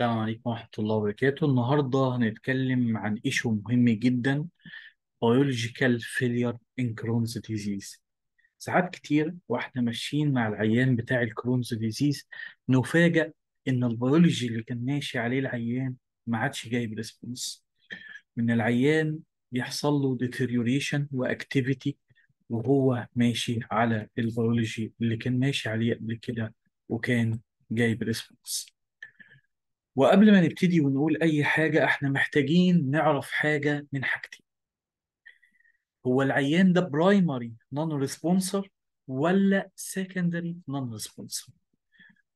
السلام عليكم ورحمة الله وبركاته. النهاردة هنتكلم عن issue مهم جدا biological failure in Crohn's disease. ساعات كتير وإحنا ماشيين مع العيان بتاع ال Crohn's disease نفاجأ إن البيولوجي اللي كان ماشي عليه العيان ما عادش جايب response إن العيان بيحصل له deterioration و activity وهو ماشي على البيولوجي اللي كان ماشي عليه قبل كده وكان جايب response وقبل ما نبتدي ونقول أي حاجة إحنا محتاجين نعرف حاجة من حاجتين هو العيان ده primary non-responder ولا secondary non-responder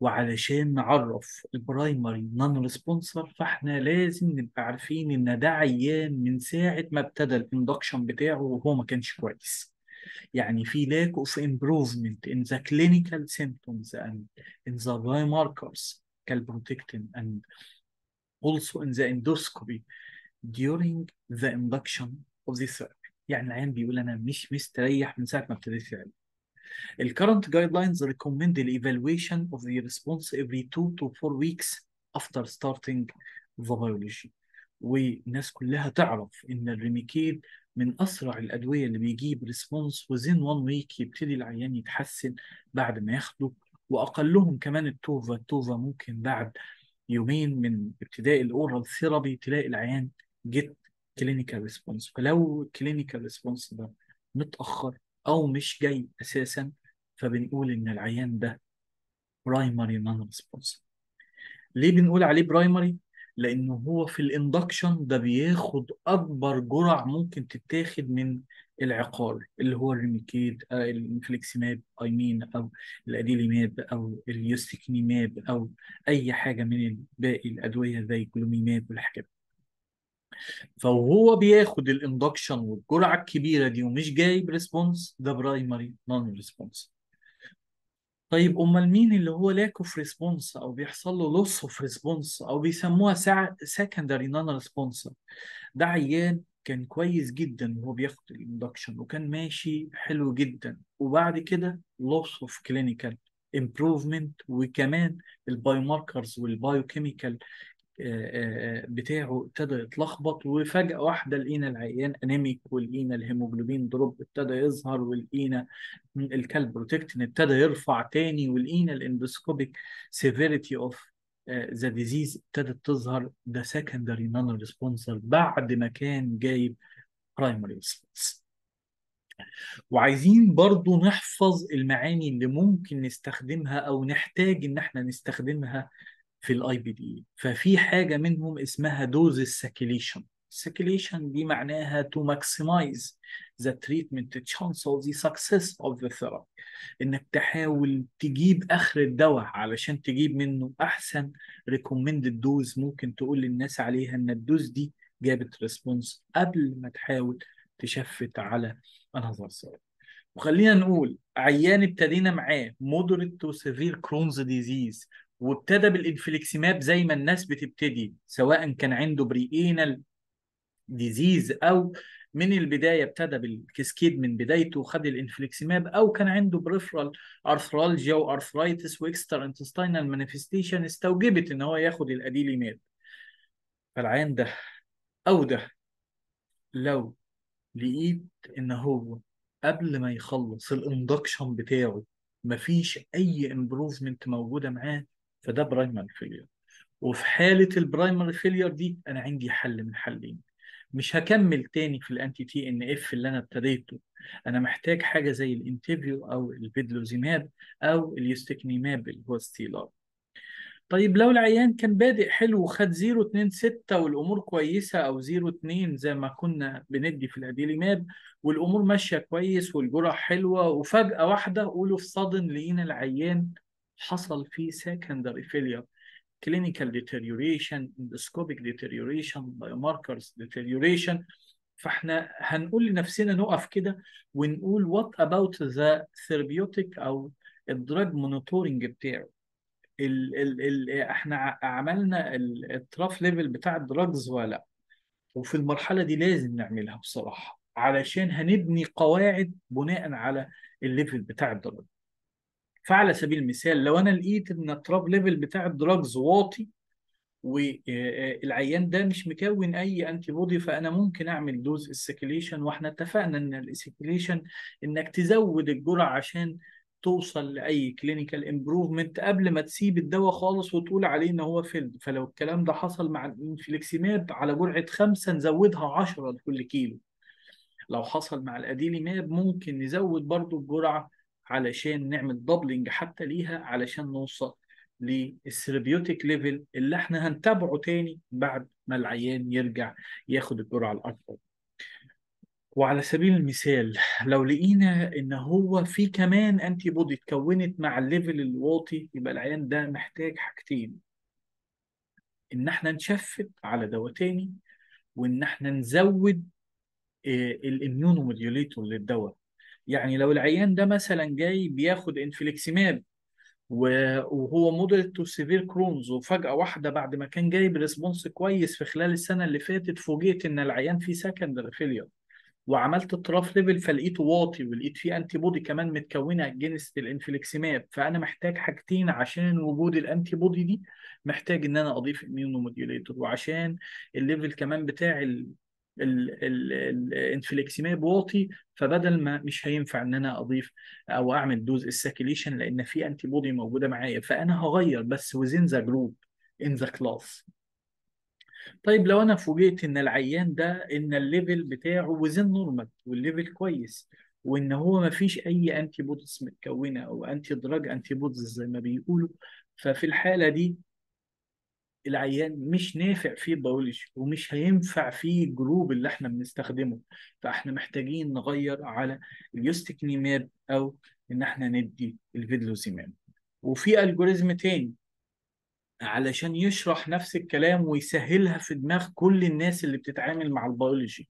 وعلشان نعرف ال primary non-responder فإحنا لازم نبقى عارفين إن ده عيان من ساعة ما ابتدى ال induction بتاعه وهو ما كانش كويس. يعني في lack of improvement in the clinical symptoms and in the biomarkers. Calprotectin and also in the endoscopy during the induction of the therapy يعني العيان بيقول أنا مش مستريح من ساعه ما ابتديت العلاج ال current guidelines recommend the evaluation of the response every 2 to 4 weeks after starting the biology والناس كلها تعرف ان الريميكيد من اسرع الادويه اللي بيجيب response within 1 week يبتدي العيان يتحسن بعد ما ياخده وأقلهم كمان ال tofa ال tofa ممكن بعد يومين من ابتداء ال oral therapy تلاقي العيان get clinical response فلو ال clinical response ده متأخر أو مش جاي أساسا فبنقول إن العيان ده primary non-response ليه بنقول عليه primary لأنه هو في ال induction ده بياخد أكبر جرع ممكن تتاخد من العقار اللي هو ال Remicade آه ال infliximab I mean أو ال adalimumab أو ال ustekinumab أو أي حاجة من باقي الأدوية زي ال golimumab والحاجات دي. فهو بياخد ال induction والجرعة الكبيرة دي ومش جايب response ده primary non-response طيب أمال مين اللي هو lack of response أو بيحصل له loss of response أو بيسموها secondary non-response ده عيان كان كويس جدا وهو بياخد ال induction وكان ماشي حلو جدا. وبعد كده loss of clinical improvement وكمان ال biomarkers وال biochemical بتاعه ابتدى يتلخبط وفجأة واحدة لقينا العيان anemic ولقينا الهيموجلوبين drop ابتدى يظهر ولقينا ال calprotectin ابتدى يرفع تاني ولقينا ال endoscopic severity of the disease ابتدت تظهر. ده secondary non-responder بعد ما كان جايب primary response وعايزين برضو نحفظ المعاني اللي ممكن نستخدمها أو نحتاج إن إحنا نستخدمها في ال IBD ففي حاجة منهم اسمها dose escalation ال escalation دي معناها to maximize the treatment chance of the success of the therapy. إنك تحاول تجيب آخر الدواء علشان تجيب منه أحسن recommended dose ممكن تقول للناس عليها إن ال dose دي جابت response قبل ما تحاول ت shift على another therapy وخلينا نقول عيان ابتدينا معاه moderate to severe Crohn's disease. وابتدى بال infliximab زي ما الناس بتبتدي سواء كان عنده perianal disease أو من البداية ابتدى بال cascade من بدايته وخد ال infliximab أو كان عنده peripheral arthralgia و arthritis و extraintestinal manifestation استوجبت إن هو ياخد ال adalimumab. فالعيان ده أو ده لو لقيت إن هو قبل ما يخلص ال induction بتاعه مفيش أي improvement موجودة معاه فده primary failure وفي حالة ال primary failure دي أنا عندي حل من حلين. مش هكمل تاني في ال anti-TNF اللي أنا ابتديته. أنا محتاج حاجة زي ال Entyvio أو ال vedolizumab أو ال ustekinumab اللي هو Stelara طيب لو العيان كان بادئ حلو وخد 0 2 6 والأمور كويسة أو 0 2 زي ما كنا بندي في ال adalimumab والأمور ماشية كويس والجرعة حلوة وفجأة واحدة all of a sudden لقينا العيان حصل فيه secondary failure. Clinical deterioration endoscopic deterioration biomarkers deterioration. فاحنا هنقول لنفسنا نقف كده ونقول what about the therapeutic أو ال drug monitoring بتاعه. ال ال ال إحنا عملنا ال trough level بتاع ال drugs ولا لا؟ وفي المرحلة دي لازم نعملها بصراحة علشان هنبني قواعد بناء على ال level بتاع ال drug. فعلى سبيل المثال لو أنا لقيت إن ال trough level بتاع ال drugs واطي والعيان ده مش مكون أي antibody فأنا ممكن أعمل dose escalation وإحنا اتفقنا إن ال escalation إنك تزود الجرعة عشان توصل لأي clinical improvement قبل ما تسيب الدواء خالص وتقول عليه إن هو failed فلو الكلام ده حصل مع ال infliximab على جرعة خمسة نزودها 10 لكل كيلو. لو حصل مع ال adalimumab ممكن نزود برضو الجرعة علشان نعمل doubling حتى ليها علشان نوصل لل therapeutic level اللي إحنا هنتابعه تاني بعد ما العيان يرجع ياخد الجرعه الاكبر وعلى سبيل المثال لو لقينا إن هو في كمان antibody اتكونت مع ال level الواطي يبقى العيان ده محتاج حاجتين. إن إحنا ن shift على دواء تاني وإن إحنا نزود ال immunomodulator للدواء. يعني لو العيان ده مثلا جاي بياخد infliximab وهو moderate to severe Crohn's وفجأة واحدة بعد ما كان جايب response كويس في خلال السنة اللي فاتت فوجئت إن العيان فيه secondary failure وعملت trough level فلقيته واطي ولقيت فيه antibody كمان متكونة against ال infliximab. فأنا محتاج حاجتين عشان وجود ال antibody دي محتاج إن أنا أضيف immunomodulator وعشان ال level كمان بتاع ال infliximab واطي فبدل ما مش هينفع إن أنا أضيف أو أعمل dose escalation لأن في antibody موجودة معايا فأنا هغير بس within the group in the class طيب لو أنا فوجئت إن العيان ده إن ال level بتاعه within normal وال level كويس وإن هو ما فيش أي antibodies متكونة أو anti-drug antibodies زي ما بيقولوا ففي الحالة دي العيان مش نافع فيه البيولوجي ومش هينفع فيه ال group اللي إحنا بنستخدمه. فاحنا محتاجين نغير على ال ustekinumab أو إن إحنا ندي ال vedolizumab وفي algorithm تاني علشان يشرح نفس الكلام ويسهلها في دماغ كل الناس اللي بتتعامل مع البيولوجي.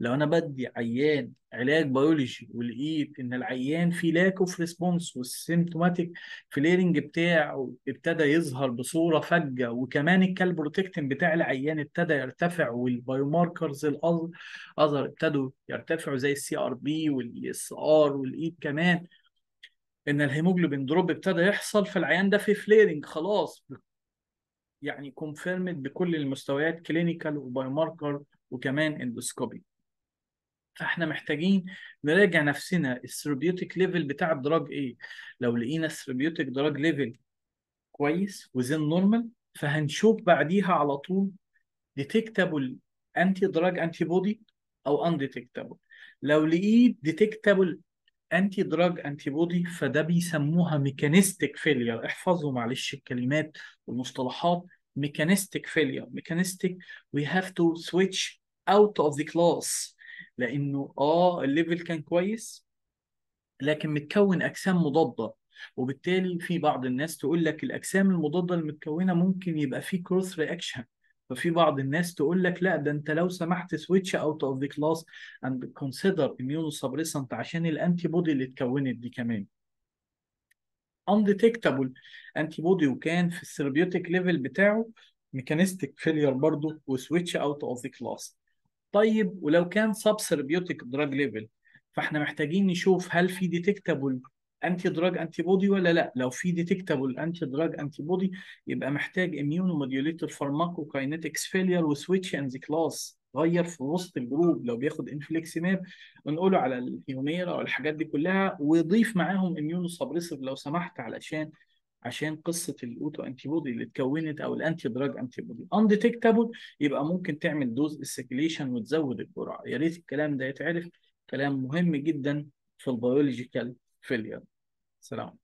لو أنا بدي عيان علاج بيولوجي ولقيت إن العيان فيه lack of response وال symptomatic flaring بتاعه ابتدى يظهر بصورة فجة وكمان ال calprotectin بتاع العيان ابتدى يرتفع وال biomarkers ال other ابتدوا يرتفعوا زي ال CRP وال ESR وال add كمان إن الهيموجلوبين drop ابتدى يحصل فالعيان ده في flaring خلاص. يعني confirmed بكل المستويات clinical و biomarker وكمان endoscopy فإحنا محتاجين نراجع نفسنا ال therapeutic level بتاع ال drug إيه؟ لو لقينا ال therapeutic drug level كويس within normal فهنشوف بعديها على طول detectable anti-drug antibody أو undetectable لو لقيت detectable anti-drug antibody فده بيسموها mechanistic failure احفظوا معلش الكلمات والمصطلحات. mechanistic failure mechanistic we have to switch out of the class. لأنه آه ال level كان كويس لكن متكون أجسام مضادة. وبالتالي في بعض الناس تقول لك الأجسام المضادة المتكونة ممكن يبقى في cross reaction ففي بعض الناس تقول لك لا ده انت لو سمحت switch out of the class and consider immunosuppressant عشان ال antibody اللي اتكونت دي كمان. undetectable antibody وكان في ال therapeutic level بتاعه mechanistic failure برضه و switch out of the class طيب ولو كان subtherapeutic drug level فاحنا محتاجين نشوف هل في detectable anti-drug antibody ولا لا؟ لو في detectable anti-drug antibody يبقى محتاج immunomodulator pharmacokinetics failure و switch in the class غير في وسط ال group. لو بياخد infliximab ونقوله على الهيوميرا والحاجات دي كلها ويضيف معاهم immunosuppressive لو سمحت علشان عشان قصة ال autoantibody اللي اتكونت أو ال anti-drug antibody undetectable يبقى ممكن تعمل dose escalation وتزود الجرعة. يا ريت الكلام ده يتعرف. كلام مهم جدا في ال biological failure سلام